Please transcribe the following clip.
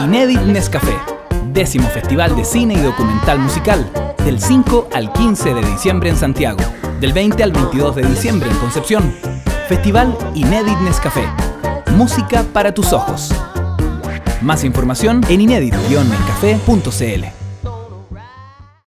Inédit Nescafé, décimo Festival de Cine y Documental Musical, del 5 al 15 de diciembre en Santiago, del 20 al 22 de diciembre en Concepción. Festival Inédit Nescafé, música para tus ojos. Más información en inédit-nescafé.cl.